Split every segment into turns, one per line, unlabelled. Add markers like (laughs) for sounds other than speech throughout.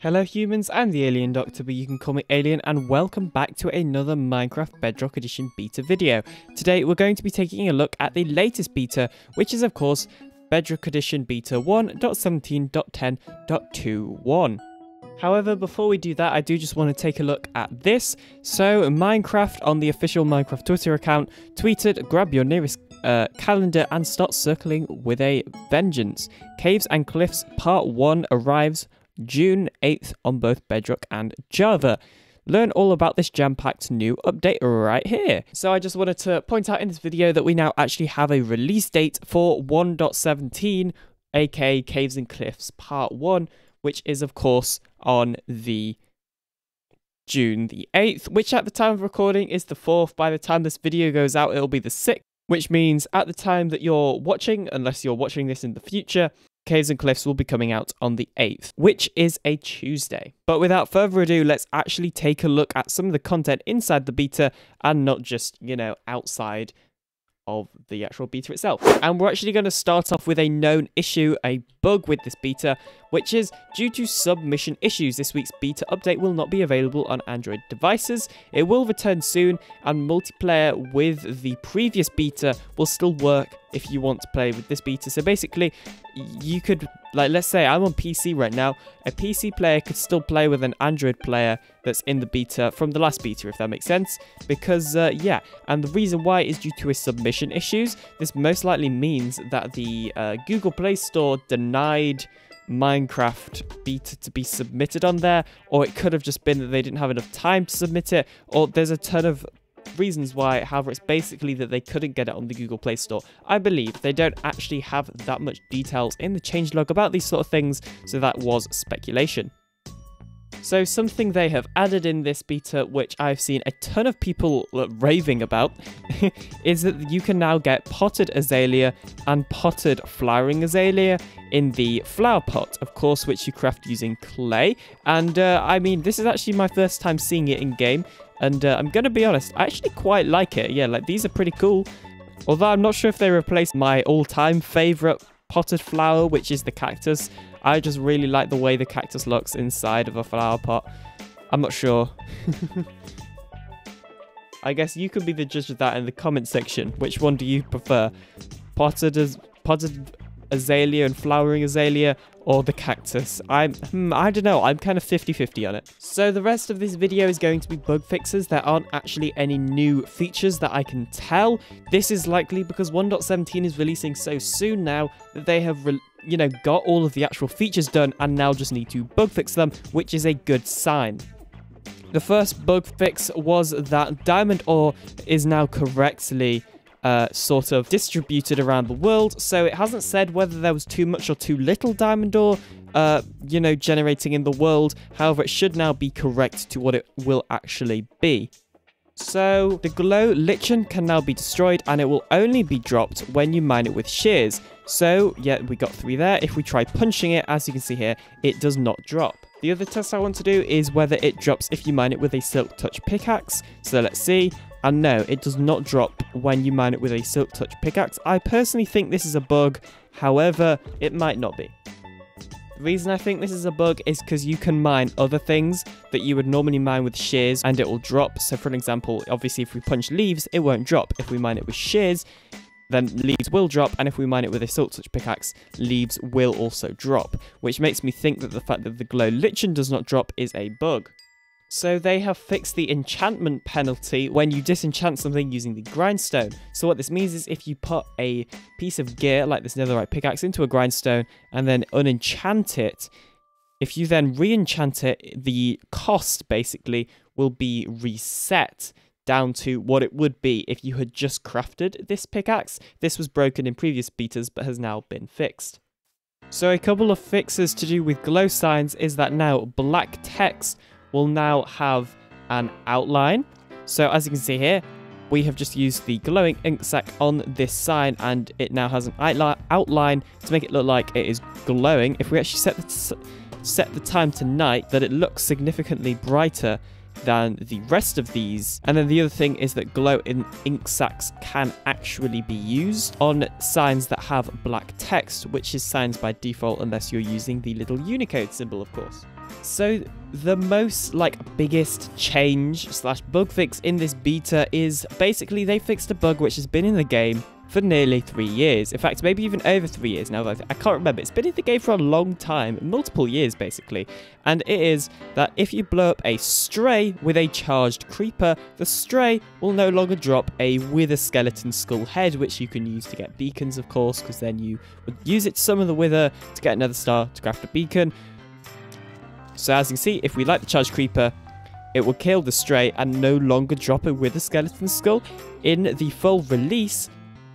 Hello humans, I'm the Alien Doctor, but you can call me Alien, and welcome back to another Minecraft Bedrock Edition beta video. Today we're going to be taking a look at the latest beta, which is of course Bedrock Edition Beta 1.17.10.21. However, before we do that, I do just want to take a look at this. So, Minecraft on the official Minecraft Twitter account tweeted, grab your nearest uh, calendar and start circling with a vengeance. Caves and Cliffs Part 1 arrives June 8th on both Bedrock and Java. Learn all about this jam-packed new update right here. So I just wanted to point out in this video that we now actually have a release date for 1.17, aka Caves and Cliffs Part 1, which is of course on the June the 8th, which at the time of recording is the 4th. By the time this video goes out, it'll be the 6th, which means at the time that you're watching, unless you're watching this in the future, Caves and Cliffs will be coming out on the 8th, which is a Tuesday. But without further ado, let's actually take a look at some of the content inside the beta and not just, you know, outside of the actual beta itself. And we're actually going to start off with a known issue, a bug with this beta, which is due to submission issues, this week's beta update will not be available on Android devices. It will return soon, and multiplayer with the previous beta will still work if you want to play with this beta. So basically, you could, like, let's say I'm on PC right now, a PC player could still play with an Android player that's in the beta from the last beta, if that makes sense. Because, uh, yeah, and the reason why is due to a submission issues. This most likely means that the uh, Google Play Store denied Minecraft beta to be submitted on there, or it could have just been that they didn't have enough time to submit it, or there's a ton of reasons why. However, it's basically that they couldn't get it on the Google Play Store. I believe they don't actually have that much details in the changelog about these sort of things, so that was speculation. So something they have added in this beta, which I've seen a ton of people raving about, (laughs) is that you can now get potted azalea and potted flowering azalea in the flower pot, of course, which you craft using clay. And uh, I mean, this is actually my first time seeing it in game, and uh, I'm gonna be honest, I actually quite like it. Yeah, like these are pretty cool. Although I'm not sure if they replace my all-time favorite potted flower, which is the cactus. I just really like the way the cactus looks inside of a flower pot. I'm not sure. (laughs) I guess you could be the judge of that in the comment section. Which one do you prefer? Potted as potted azalea and flowering azalea or the cactus. I'm, hmm, I don't know, I'm kind of 50-50 on it. So the rest of this video is going to be bug fixes. There aren't actually any new features that I can tell. This is likely because 1.17 is releasing so soon now that they have you know, got all of the actual features done and now just need to bug fix them, which is a good sign. The first bug fix was that diamond ore is now correctly uh, sort of distributed around the world, so it hasn't said whether there was too much or too little diamond ore, uh, you know, generating in the world. However, it should now be correct to what it will actually be. So, the glow lichen can now be destroyed and it will only be dropped when you mine it with shears. So, yeah, we got three there. If we try punching it, as you can see here, it does not drop. The other test I want to do is whether it drops if you mine it with a Silk Touch pickaxe. So let's see. And no, it does not drop when you mine it with a Silk Touch pickaxe. I personally think this is a bug, however, it might not be. The reason I think this is a bug is because you can mine other things that you would normally mine with shears and it will drop. So for example, obviously if we punch leaves, it won't drop. If we mine it with shears, then leaves will drop, and if we mine it with a silk touch pickaxe, leaves will also drop, which makes me think that the fact that the glow lichen does not drop is a bug. So they have fixed the enchantment penalty when you disenchant something using the grindstone. So what this means is if you put a piece of gear like this netherite pickaxe into a grindstone and then unenchant it, if you then re-enchant it, the cost basically will be reset down to what it would be if you had just crafted this pickaxe. This was broken in previous betas but has now been fixed. So a couple of fixes to do with glow signs is that now black text will now have an outline. So as you can see here, we have just used the glowing ink sac on this sign and it now has an outline to make it look like it is glowing. If we actually set the, set the time to night, that it looks significantly brighter than the rest of these. And then the other thing is that glow in ink sacs can actually be used on signs that have black text, which is signs by default unless you're using the little Unicode symbol, of course. So the most like biggest change slash bug fix in this beta is basically they fixed a bug which has been in the game for nearly three years. In fact, maybe even over three years now. I can't remember. It's been in the game for a long time, multiple years basically. And it is that if you blow up a stray with a charged creeper, the stray will no longer drop a wither skeleton skull head, which you can use to get beacons, of course, because then you would use it to summon the wither to get another star to craft a beacon. So as you can see, if we light the charged creeper, it will kill the stray and no longer drop a wither skeleton skull. In the full release,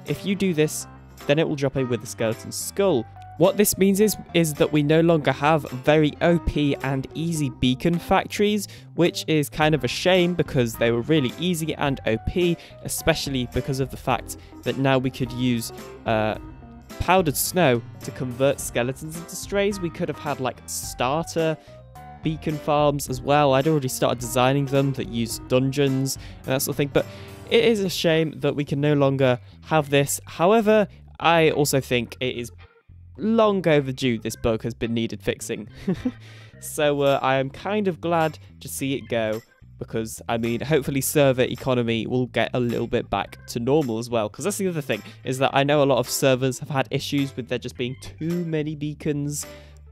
if you do this, then it will drop a wither skeleton skull. What this means is, is that we no longer have very OP and easy beacon factories, which is kind of a shame because they were really easy and OP, especially because of the fact that now we could use uh, powdered snow to convert skeletons into strays. We could have had like starter beacon farms as well. I'd already started designing them that use dungeons and that sort of thing, but it is a shame that we can no longer have this. However, I also think it is long overdue this bug has been needed fixing. (laughs) so uh, I am kind of glad to see it go because I mean hopefully server economy will get a little bit back to normal as well because that's the other thing is that I know a lot of servers have had issues with there just being too many beacons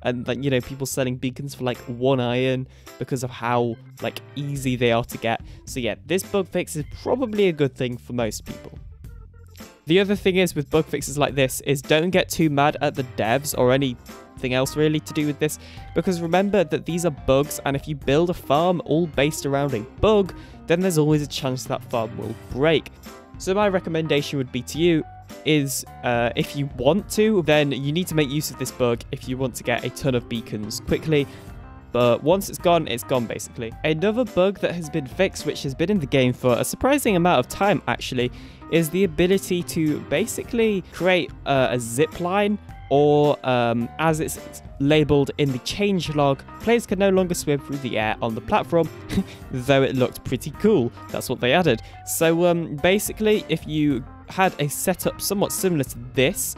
and like you know people selling beacons for like one iron because of how like easy they are to get. So yeah this bug fix is probably a good thing for most people. The other thing is with bug fixes like this is don't get too mad at the devs or anything else really to do with this because remember that these are bugs and if you build a farm all based around a bug then there's always a chance that farm will break. So my recommendation would be to you is uh, if you want to, then you need to make use of this bug if you want to get a ton of beacons quickly. But once it's gone, it's gone basically. Another bug that has been fixed, which has been in the game for a surprising amount of time actually, is the ability to basically create uh, a zip line or um, as it's labeled in the change log, players can no longer swim through the air on the platform, (laughs) though it looked pretty cool. That's what they added. So um, basically, if you had a setup somewhat similar to this,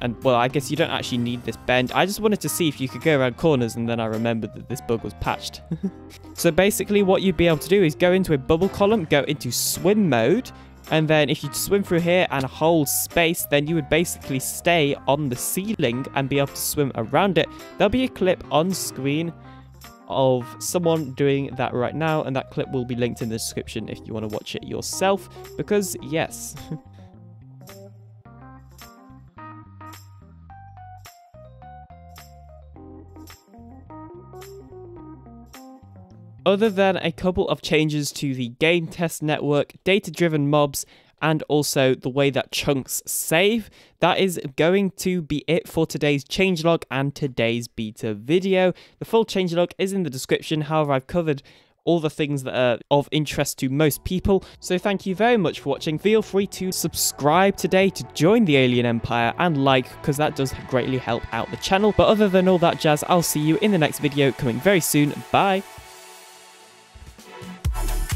and well, I guess you don't actually need this bend. I just wanted to see if you could go around corners, and then I remembered that this bug was patched. (laughs) so basically, what you'd be able to do is go into a bubble column, go into swim mode, and then if you swim through here and hold space, then you would basically stay on the ceiling and be able to swim around it. There'll be a clip on screen of someone doing that right now, and that clip will be linked in the description if you want to watch it yourself, because yes. (laughs) Other than a couple of changes to the game test network, data driven mobs, and also the way that chunks save. That is going to be it for today's changelog and today's beta video. The full changelog is in the description, however, I've covered all the things that are of interest to most people. So thank you very much for watching. Feel free to subscribe today to join the Alien Empire and like because that does greatly help out the channel. But other than all that jazz, I'll see you in the next video coming very soon. Bye! Thank you.